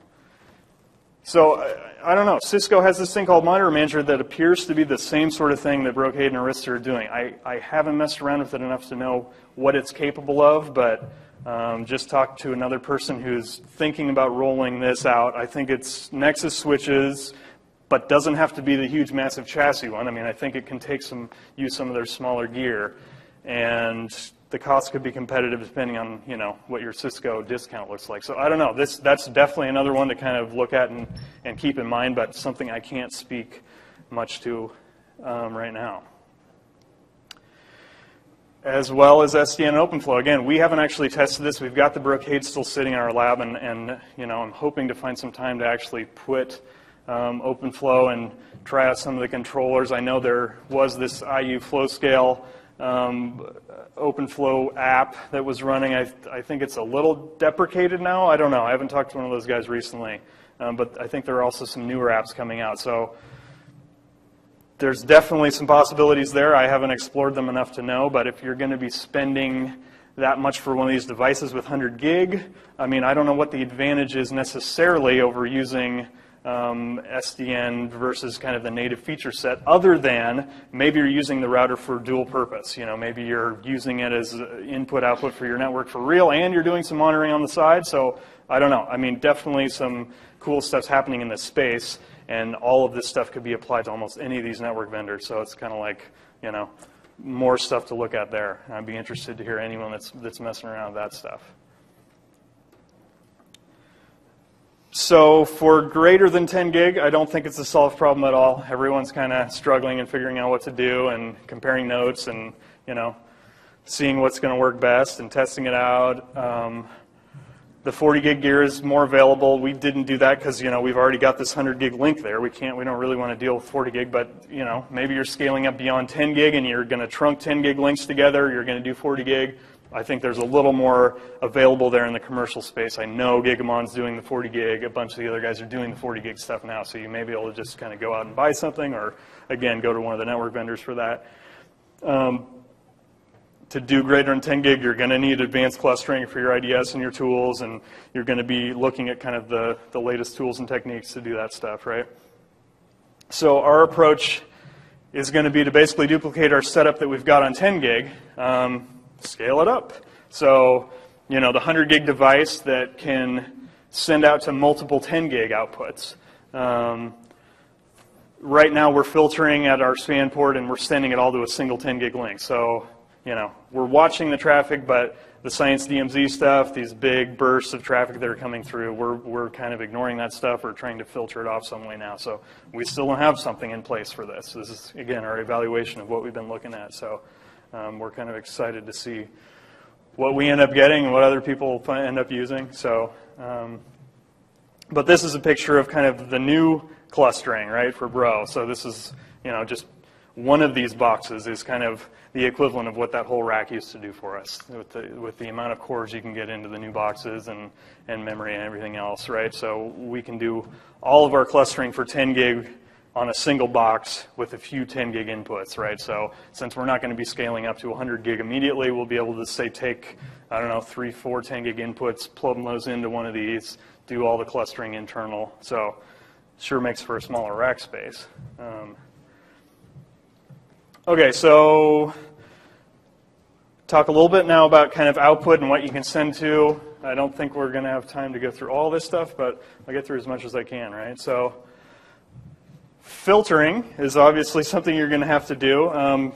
so I, I, don't know. Cisco has this thing called Monitor Manager that appears to be the same sort of thing that Brocade and Arista are doing. I, I haven't messed around with it enough to know what it's capable of, but um, just talked to another person who's thinking about rolling this out. I think it's Nexus switches, but doesn't have to be the huge, massive chassis one. I mean, I think it can take some use some of their smaller gear, and the cost could be competitive depending on you know what your Cisco discount looks like. So I don't know. This that's definitely another one to kind of look at and, and keep in mind, but something I can't speak much to um, right now. As well as SDN and OpenFlow. Again, we haven't actually tested this. We've got the Brocade still sitting in our lab, and, and you know I'm hoping to find some time to actually put um, OpenFlow and try out some of the controllers. I know there was this IU flow scale um, OpenFlow app that was running. I, I, think it's a little deprecated now. I don't know. I haven't talked to one of those guys recently. Um, but I think there are also some newer apps coming out. So there's definitely some possibilities there. I haven't explored them enough to know. But if you're going to be spending that much for one of these devices with 100 gig, I mean, I don't know what the advantage is necessarily over using um, SDN versus kind of the native feature set, other than maybe you're using the router for dual purpose. You know, maybe you're using it as input output for your network for real, and you're doing some monitoring on the side. So I don't know. I mean, definitely some cool stuff's happening in this space, and all of this stuff could be applied to almost any of these network vendors. So it's kind of like, you know, more stuff to look at there. I'd be interested to hear anyone that's that's messing around with that stuff. So for greater than 10 gig, I don't think it's a solved problem at all. Everyone's kind of struggling and figuring out what to do and comparing notes and, you know, seeing what's going to work best and testing it out. Um, the 40 gig gear is more available. We didn't do that because, you know, we've already got this 100 gig link there. We can't, we don't really want to deal with 40 gig, but, you know, maybe you're scaling up beyond 10 gig and you're going to trunk 10 gig links together. You're going to do 40 gig. I think there's a little more available there in the commercial space. I know Gigamon's doing the 40 gig. A bunch of the other guys are doing the 40 gig stuff now. So you may be able to just kind of go out and buy something or, again, go to one of the network vendors for that. Um, to do greater than 10 gig, you're going to need advanced clustering for your IDS and your tools, and you're going to be looking at kind of the, the latest tools and techniques to do that stuff, right? So our approach is going to be to basically duplicate our setup that we've got on 10 gig. Um, scale it up. So, you know, the 100 gig device that can send out to multiple 10 gig outputs. Um, right now we're filtering at our span port and we're sending it all to a single 10 gig link. So, you know, we're watching the traffic, but the Science DMZ stuff, these big bursts of traffic that are coming through, we're, we're kind of ignoring that stuff or trying to filter it off some way now. So we still don't have something in place for this. This is, again, our evaluation of what we've been looking at. So um, we're kind of excited to see what we end up getting and what other people end up using. So, um, but this is a picture of kind of the new clustering, right, for Bro. So this is, you know, just one of these boxes is kind of the equivalent of what that whole rack used to do for us with the, with the amount of cores you can get into the new boxes and, and memory and everything else, right? So we can do all of our clustering for 10 gig on a single box with a few 10 gig inputs, right? So since we're not going to be scaling up to 100 gig immediately, we'll be able to say take, I don't know, three, four 10 gig inputs, plug those into one of these, do all the clustering internal. So sure makes for a smaller rack space. Um, okay, so talk a little bit now about kind of output and what you can send to. I don't think we're going to have time to go through all this stuff, but I'll get through as much as I can, right? So Filtering is obviously something you're going to have to do. Um,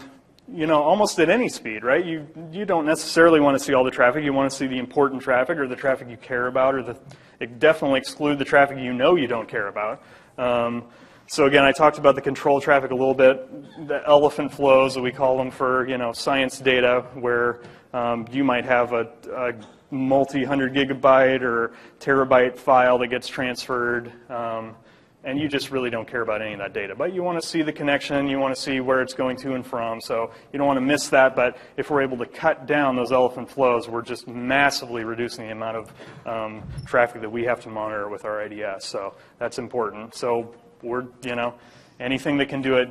you know, almost at any speed, right? You you don't necessarily want to see all the traffic. You want to see the important traffic or the traffic you care about, or the definitely exclude the traffic you know you don't care about. Um, so again, I talked about the control traffic a little bit, the elephant flows, that we call them for you know science data, where um, you might have a, a multi-hundred gigabyte or terabyte file that gets transferred, um, and you just really don't care about any of that data. But you want to see the connection, you want to see where it's going to and from, so you don't want to miss that. But if we're able to cut down those elephant flows, we're just massively reducing the amount of um, traffic that we have to monitor with our IDS. So that's important. So we're, you know, anything that can do it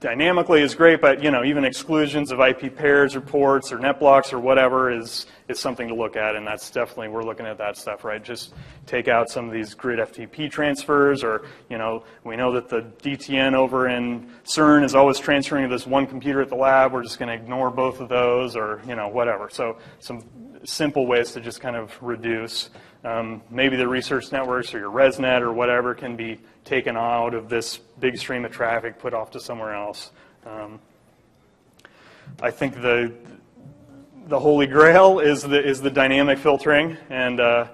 dynamically is great, but you know, even exclusions of IP pairs or ports or net blocks or whatever is is something to look at, and that's definitely we're looking at that stuff, right? Just take out some of these grid FTP transfers, or you know, we know that the DTN over in CERN is always transferring to this one computer at the lab. We're just going to ignore both of those, or you know, whatever. So some simple ways to just kind of reduce. Um, maybe the research networks or your ResNet or whatever can be taken out of this big stream of traffic, put off to somewhere else. Um, I think the the holy grail is the is the dynamic filtering, and uh,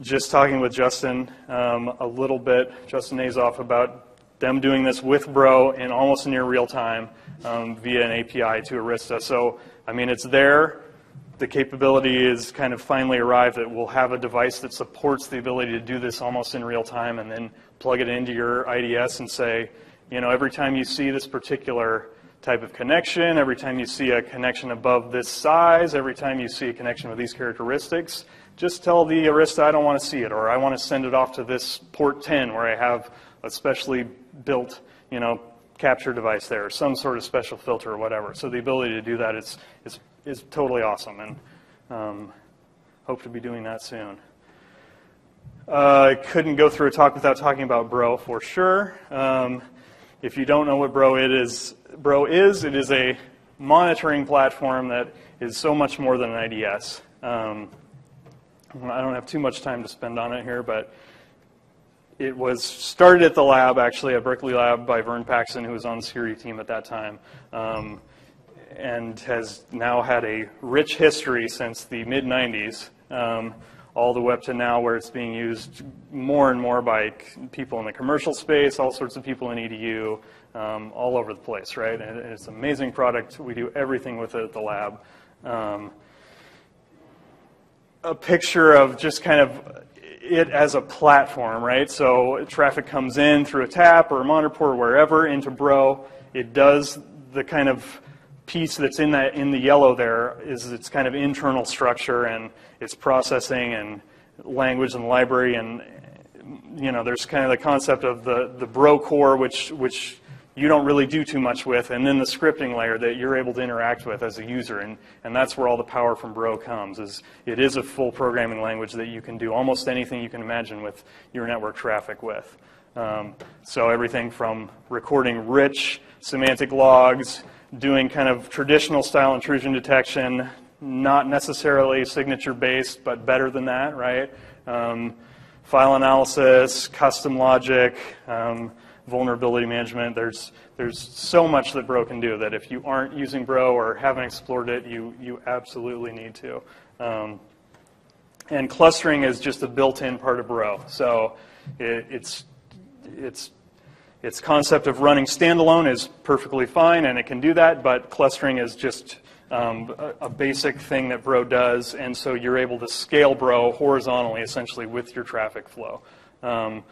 just talking with Justin um, a little bit, Justin Azoff about them doing this with Bro in almost near real time um, via an API to Arista. So I mean, it's there the capability is kind of finally arrived that we'll have a device that supports the ability to do this almost in real time and then plug it into your IDS and say, you know, every time you see this particular type of connection, every time you see a connection above this size, every time you see a connection with these characteristics, just tell the Arista I don't want to see it or I want to send it off to this port 10 where I have a specially built, you know, capture device there, some sort of special filter or whatever. So the ability to do that is, is is totally awesome, and um, hope to be doing that soon. Uh, I couldn't go through a talk without talking about Bro for sure. Um, if you don't know what Bro it is, Bro is, it is a monitoring platform that is so much more than an IDS. Um, I don't have too much time to spend on it here, but it was started at the lab, actually, at Berkeley Lab by Vern Paxson, who was on the security team at that time. Um, and has now had a rich history since the mid 90s, um, all the way up to now, where it's being used more and more by people in the commercial space, all sorts of people in EDU, um, all over the place, right? And it's an amazing product. We do everything with it at the lab. Um, a picture of just kind of it as a platform, right? So traffic comes in through a tap or a monitor port or wherever into Bro. It does the kind of piece that's in that in the yellow there is its kind of internal structure and its processing and language and library and you know there's kind of the concept of the the bro core which which you don't really do too much with and then the scripting layer that you're able to interact with as a user and and that's where all the power from bro comes is it is a full programming language that you can do almost anything you can imagine with your network traffic with. Um, so everything from recording rich semantic logs doing kind of traditional style intrusion detection, not necessarily signature based, but better than that, right? Um, file analysis, custom logic, um, vulnerability management. There's there's so much that Bro can do that if you aren't using Bro or haven't explored it, you you absolutely need to. Um, and clustering is just a built-in part of Bro, so it, it's it's its concept of running standalone is perfectly fine, and it can do that, but clustering is just um, a, a, basic thing that Bro does, and so you're able to scale Bro horizontally, essentially, with your traffic flow. Um,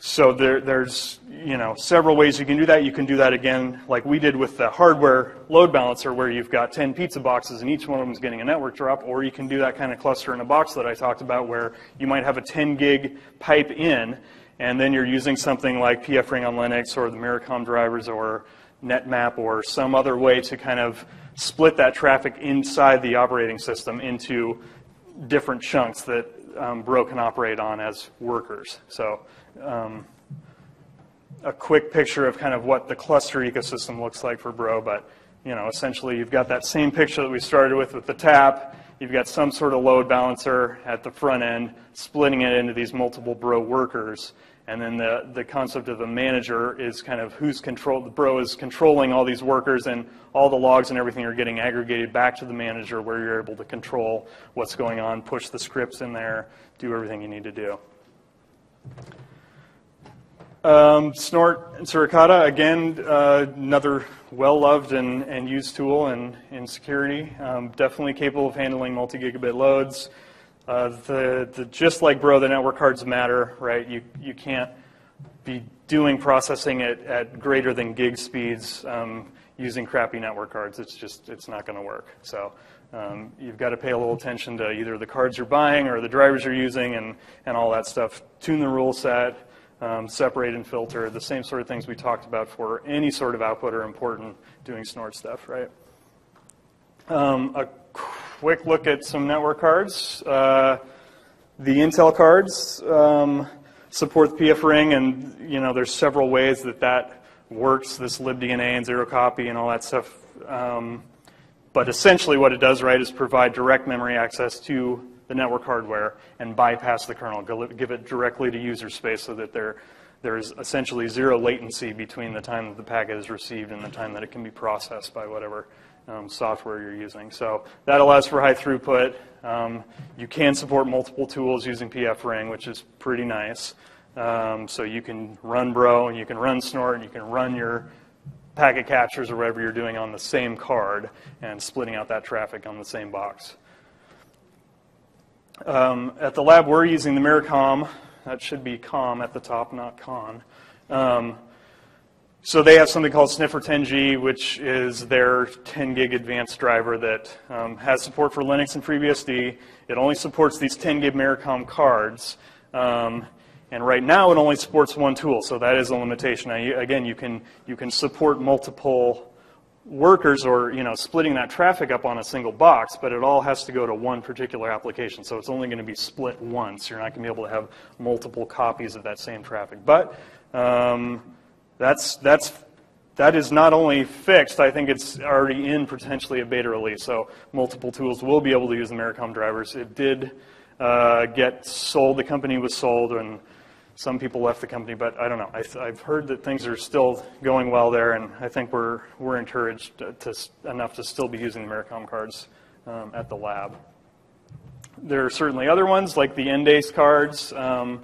so there, there's you know several ways you can do that. You can do that again, like we did with the hardware load balancer, where you've got 10 pizza boxes and each one of them is getting a network drop, or you can do that kind of cluster in a box that I talked about, where you might have a 10 gig pipe in and then you're using something like pfRing on Linux or the Myricom drivers or NetMap or some other way to kind of split that traffic inside the operating system into different chunks that um, Bro can operate on as workers. So um, a quick picture of kind of what the cluster ecosystem looks like for Bro, but you know, essentially you've got that same picture that we started with with the tap. You've got some sort of load balancer at the front end, splitting it into these multiple Bro workers. And then the, the concept of a manager is kind of who's control, the Bro is controlling all these workers and all the logs and everything are getting aggregated back to the manager where you're able to control what's going on, push the scripts in there, do everything you need to do. Um, Snort and Suricata, again, uh, another well-loved and, and used tool in, in security. Um, definitely capable of handling multi-gigabit loads. Uh, the, the, just like Bro, the network cards matter, right? You, you can't be doing processing at, at greater than gig speeds um, using crappy network cards. It's just, it's not going to work. So um, you've got to pay a little attention to either the cards you're buying or the drivers you're using and, and all that stuff. Tune the rule set, um, separate and filter, the same sort of things we talked about for any sort of output are important doing snort stuff, right? Um, a quick look at some network cards. Uh, the Intel cards um, support the PF ring, and you know there's several ways that that works. This libDNA and zero copy and all that stuff. Um, but essentially, what it does, right, is provide direct memory access to the network hardware and bypass the kernel, give it directly to user space so that there, there's essentially zero latency between the time that the packet is received and the time that it can be processed by whatever um, software you're using. So that allows for high throughput. Um, you can support multiple tools using pfRing, which is pretty nice. Um, so you can run Bro and you can run Snort and you can run your packet captures or whatever you're doing on the same card and splitting out that traffic on the same box. Um, at the lab, we're using the Myricom. That should be COM at the top, not CON. Um, so they have something called Sniffer 10G, which is their 10 gig advanced driver that um, has support for Linux and FreeBSD. It only supports these 10 gig Myricom cards. Um, and right now, it only supports one tool, so that is a limitation. Again, you can, you can support multiple workers or you know splitting that traffic up on a single box, but it all has to go to one particular application. So it's only going to be split once. You're not going to be able to have multiple copies of that same traffic. But um, that's that's that is not only fixed. I think it's already in potentially a beta release. So multiple tools will be able to use the Myricom drivers. It did uh, get sold. The company was sold and some people left the company, but I don't know. I, have heard that things are still going well there, and I think we're, we're encouraged to, to enough to still be using the Myricom cards um, at the lab. There are certainly other ones, like the Endace cards, um,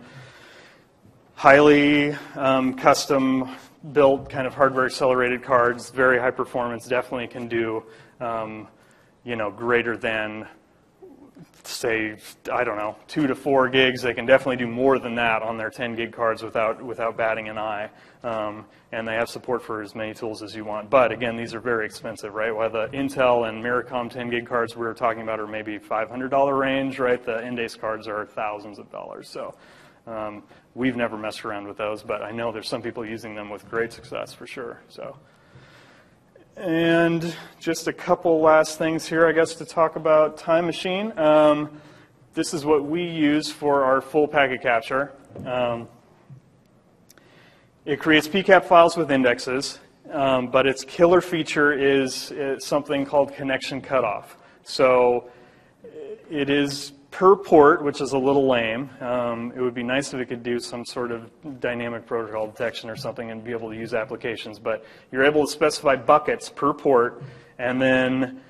highly um, custom built kind of hardware accelerated cards, very high performance, definitely can do, um, you know, greater than say, I don't know, two to four gigs. They can definitely do more than that on their 10 gig cards without, without batting an eye. Um, and they have support for as many tools as you want. But again, these are very expensive, right? While the Intel and Myricom 10 gig cards we were talking about are maybe $500 range, right? The Endace cards are thousands of dollars. So um, we've never messed around with those, but I know there's some people using them with great success for sure. So. And just a couple last things here, I guess, to talk about Time Machine. Um, this is what we use for our full packet capture. Um, it creates PCAP files with indexes, um, but its killer feature is, is something called connection cutoff. So it is per port, which is a little lame. Um, it would be nice if it could do some sort of dynamic protocol detection or something and be able to use applications. But you're able to specify buckets per port and then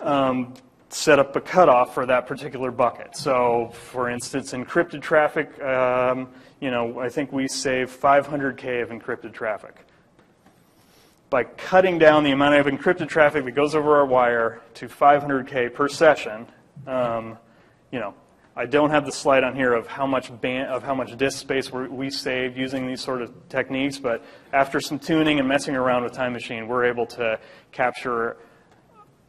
um, set up a cutoff for that particular bucket. So, for instance, encrypted traffic, um, you know, I think we save 500K of encrypted traffic. By cutting down the amount of encrypted traffic that goes over our wire to 500K per session, um, you know, I don't have the slide on here of how much band, of how much disk space we save using these sort of techniques, but after some tuning and messing around with Time Machine, we're able to capture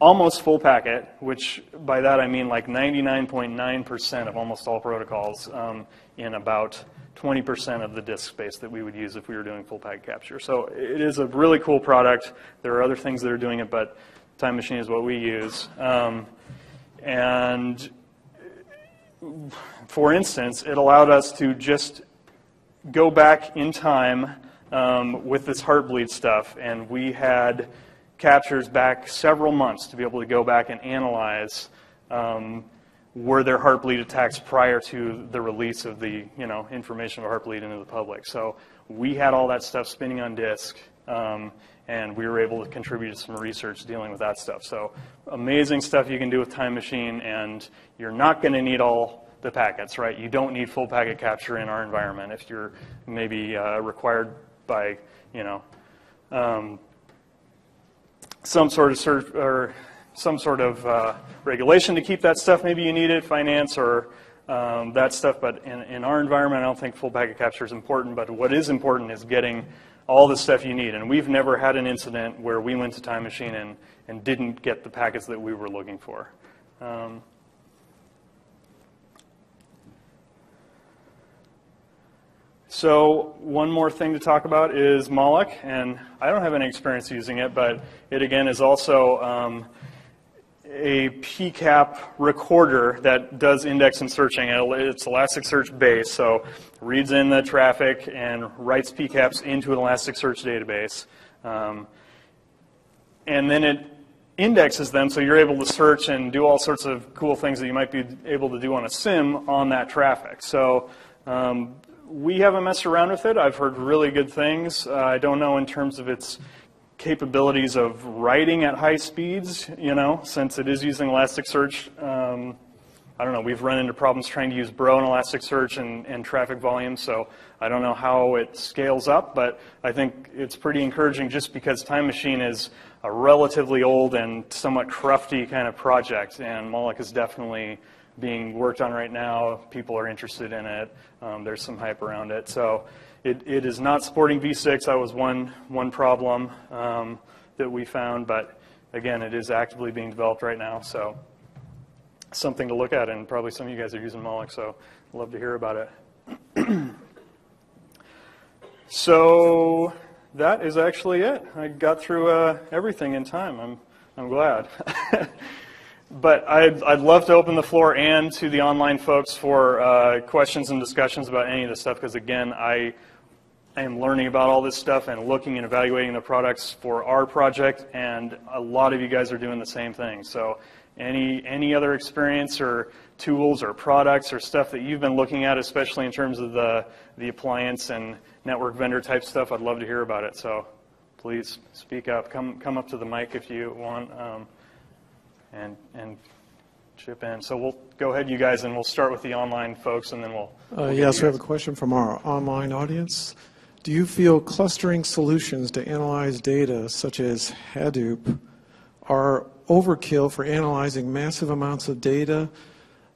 almost full packet, which by that I mean like 99.9% of almost all protocols um, in about 20% of the disk space that we would use if we were doing full packet capture. So it is a really cool product. There are other things that are doing it, but Time Machine is what we use. Um, and for instance, it allowed us to just go back in time um, with this heartbleed stuff, and we had captures back several months to be able to go back and analyze um, were there heartbleed attacks prior to the release of the you know information of heartbleed into the public. So we had all that stuff spinning on disk. Um, and we were able to contribute to some research dealing with that stuff. So amazing stuff you can do with Time Machine, and you're not going to need all the packets, right? You don't need full packet capture in our environment if you're maybe uh, required by, you know, um, some sort of cert- or some sort of uh, regulation to keep that stuff. Maybe you need it, finance or um, that stuff. But in, in our environment, I don't think full packet capture is important. But what is important is getting all the stuff you need. And we've never had an incident where we went to Time Machine and, and didn't get the packets that we were looking for. Um, So one more thing to talk about is Moloch, and I don't have any experience using it, but it again is also um, a PCAP recorder that does index and searching. It's Elasticsearch based, so reads in the traffic and writes PCAPs into an Elasticsearch database. Um, and then it indexes them so you're able to search and do all sorts of cool things that you might be able to do on a SIEM on that traffic. So um, we haven't messed around with it. I've heard really good things. Uh, I don't know in terms of its capabilities of writing at high speeds, you know, since it is using Elasticsearch. Um, I don't know, we've run into problems trying to use Bro and Elasticsearch and, and traffic volume, so I don't know how it scales up, but I think it's pretty encouraging just because Time Machine is a relatively old and somewhat crufty kind of project, and Moloch is definitely being worked on right now. People are interested in it. Um, there's some hype around it. So it, it is not supporting v6. That was one, one problem um, that we found. But again, it is actively being developed right now. So something to look at. And probably some of you guys are using Moloch. So I'd love to hear about it. <clears throat> so that is actually it. I got through uh, everything in time. I'm, I'm glad. <laughs> But I'd, I'd love to open the floor and to the online folks for uh, questions and discussions about any of this stuff because, again, I am learning about all this stuff and looking and evaluating the products for our project, and a lot of you guys are doing the same thing. So, any, any other experience or tools or products or stuff that you've been looking at, especially in terms of the, the appliance and network vendor type stuff, I'd love to hear about it. So, please speak up. Come, come up to the mic if you want. Um, and, and chip in. So we'll go ahead, you guys, and we'll start with the online folks, and then we'll. Uh, we'll yes, we have a question from our online audience. Do you feel clustering solutions to analyze data, such as Hadoop, are overkill for analyzing massive amounts of data,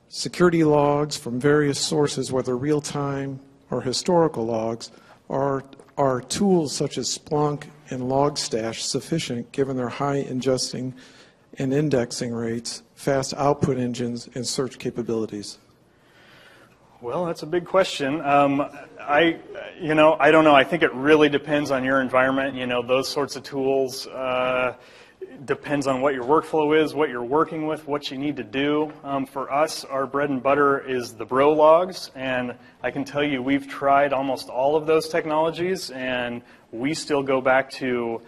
security logs from various sources, whether real time or historical logs, or are tools such as Splunk and Logstash sufficient given their high ingesting and indexing rates, fast output engines, and search capabilities? Well, that's a big question. Um, I, you know, I don't know. I think it really depends on your environment. You know, those sorts of tools uh, depends on what your workflow is, what you're working with, what you need to do. Um, for us, our bread and butter is the Bro logs, and I can tell you we've tried almost all of those technologies, and we still go back to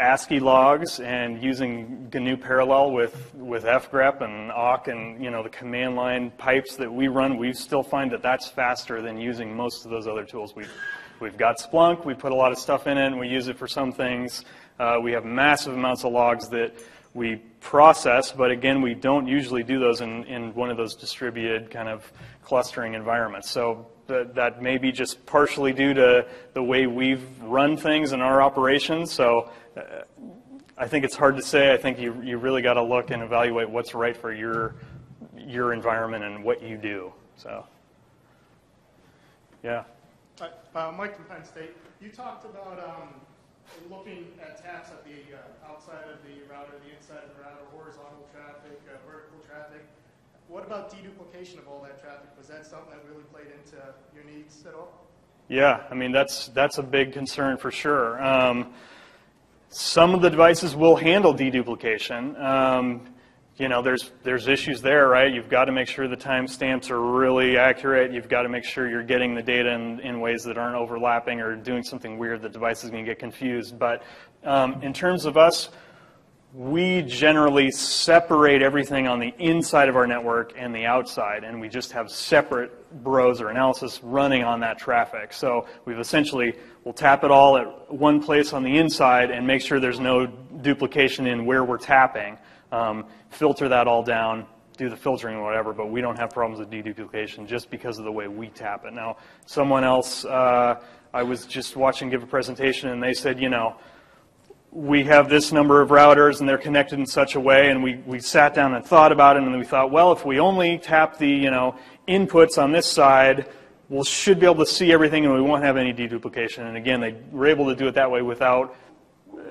ASCII logs and using GNU Parallel with, with fgrep and awk and you know the command line pipes that we run, we still find that that's faster than using most of those other tools. We've, we've got Splunk, we put a lot of stuff in it, and we use it for some things. Uh, we have massive amounts of logs that we process, but again, we don't usually do those in, in one of those distributed kind of clustering environments. So that, that may be just partially due to the way we've run things in our operations. So I think it's hard to say. I think you, you really got to look and evaluate what's right for your, your environment and what you do. So, yeah. Hi, uh, Mike from Penn State. You talked about um, looking at taps at the uh, outside of the router, the inside of the router, horizontal traffic, uh, vertical traffic. What about deduplication of all that traffic? Was that something that really played into your needs at all? Yeah, I mean that's that's a big concern for sure. Um, some of the devices will handle deduplication. Um, you know, there's there's issues there, right? You've got to make sure the timestamps are really accurate. You've got to make sure you're getting the data in, in ways that aren't overlapping or doing something weird. The device is going to get confused. But um, in terms of us, we generally separate everything on the inside of our network and the outside, and we just have separate browser analysis running on that traffic. So we've essentially, we'll tap it all at one place on the inside and make sure there's no duplication in where we're tapping, um, filter that all down, do the filtering whatever, but we don't have problems with deduplication just because of the way we tap it. Now, someone else, uh, I was just watching give a presentation, and they said, you know, we have this number of routers and they're connected in such a way and we, we sat down and thought about it and we thought, well, if we only tap the, you know, inputs on this side, we should be able to see everything and we won't have any deduplication. And again, they were able to do it that way without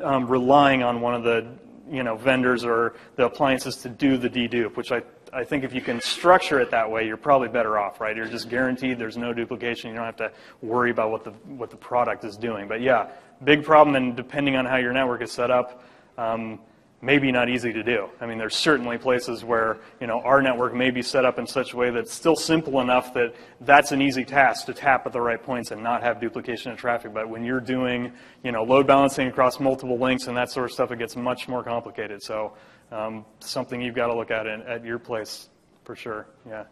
um, relying on one of the, you know, vendors or the appliances to do the dedupe, which I, I think if you can structure it that way, you're probably better off, right? You're just guaranteed there's no duplication. You don't have to worry about what the, what the product is doing. But yeah, big problem, and depending on how your network is set up, um, maybe not easy to do. I mean, there's certainly places where, you know, our network may be set up in such a way that's still simple enough that that's an easy task to tap at the right points and not have duplication of traffic. But when you're doing, you know, load balancing across multiple links and that sort of stuff, it gets much more complicated. So um, something you've got to look at in, at your place for sure. Yeah.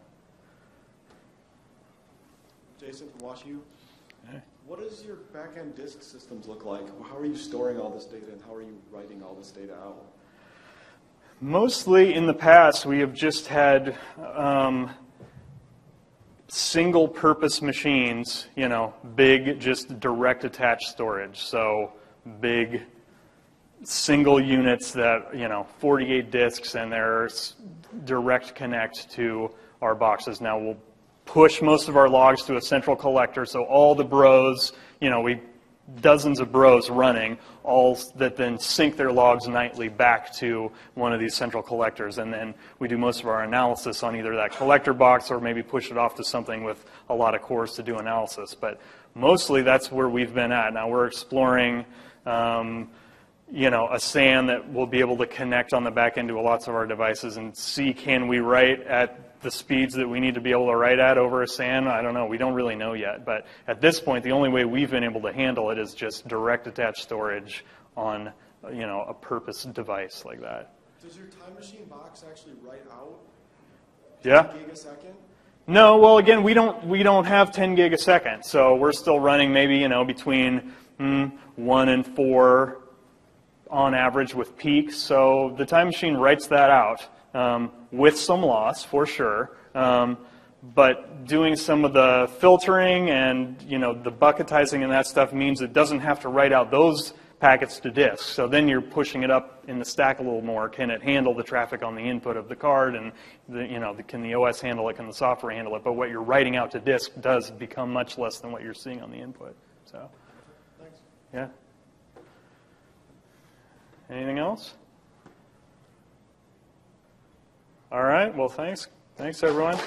Jason from WashU. What does your back-end disk systems look like? How are you storing all this data and how are you writing all this data out? Mostly in the past, we have just had um, single purpose machines, you know, big, just direct attached storage. So big single units that, you know, 48 disks and they're direct connect to our boxes. Now we'll push most of our logs to a central collector, so all the bros, you know, we dozens of bros running, all that then sync their logs nightly back to one of these central collectors, and then we do most of our analysis on either that collector box or maybe push it off to something with a lot of cores to do analysis. But mostly that's where we've been at. Now we're exploring. Um, you know, a SAN that will be able to connect on the back end to lots of our devices and see can we write at the speeds that we need to be able to write at over a SAN. I don't know. We don't really know yet. But at this point, the only way we've been able to handle it is just direct attached storage on, you know, a purpose device like that. Does your time machine box actually write out Yeah. gig a second? No, well, again, we don't we don't have 10 gig a second, so we're still running maybe you know between mm, one and four on average with peaks. So the time machine writes that out um, with some loss for sure. Um, but doing some of the filtering and you know the bucketizing and that stuff means it doesn't have to write out those packets to disk. So then you're pushing it up in the stack a little more. Can it handle the traffic on the input of the card? And the, you know, the, can the OS handle it? Can the software handle it? But what you're writing out to disk does become much less than what you're seeing on the input. So, Thanks. yeah. Anything else? All right. Well, thanks. Thanks, everyone.